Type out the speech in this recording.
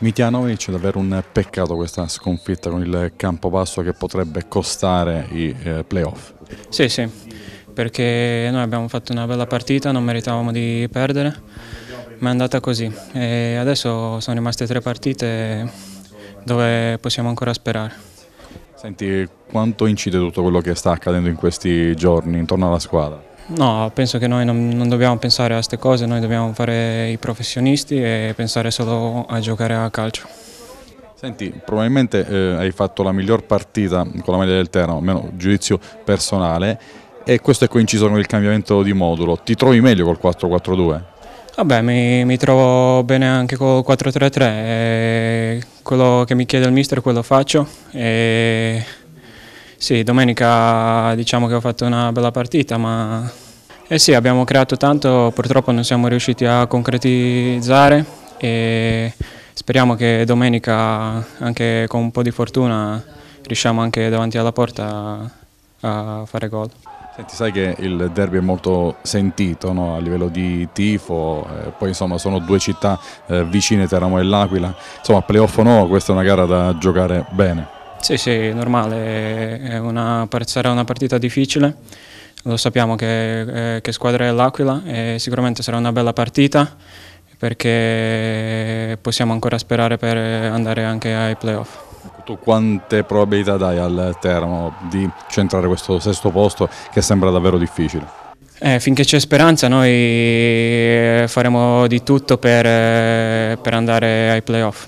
Mitjanovic davvero un peccato questa sconfitta con il Campobasso che potrebbe costare i eh, playoff. Sì, sì, perché noi abbiamo fatto una bella partita, non meritavamo di perdere, ma è andata così e adesso sono rimaste tre partite dove possiamo ancora sperare. Senti, quanto incide tutto quello che sta accadendo in questi giorni intorno alla squadra? No, penso che noi non, non dobbiamo pensare a queste cose, noi dobbiamo fare i professionisti e pensare solo a giocare a calcio. Senti, probabilmente eh, hai fatto la miglior partita con la maglia del Terno, almeno giudizio personale, e questo è coinciso con il cambiamento di modulo. Ti trovi meglio col 4-4-2? Vabbè, mi, mi, trovo bene anche col 4-3-3, quello che mi chiede il mister quello faccio. E sì, domenica diciamo che ho fatto una bella partita, ma eh sì, abbiamo creato tanto, purtroppo non siamo riusciti a concretizzare e speriamo che domenica, anche con un po' di fortuna, riusciamo anche davanti alla porta a fare gol. Senti, sai che il derby è molto sentito no? a livello di tifo, eh, poi insomma sono due città eh, vicine, Teramo e L'Aquila, insomma playoff o no, questa è una gara da giocare bene. Sì, sì, normale, una, sarà una partita difficile, lo sappiamo che, eh, che squadra è l'Aquila e sicuramente sarà una bella partita perché possiamo ancora sperare per andare anche ai playoff. Tu quante probabilità dai al Teramo di centrare questo sesto posto che sembra davvero difficile? Eh, finché c'è speranza noi faremo di tutto per, per andare ai playoff.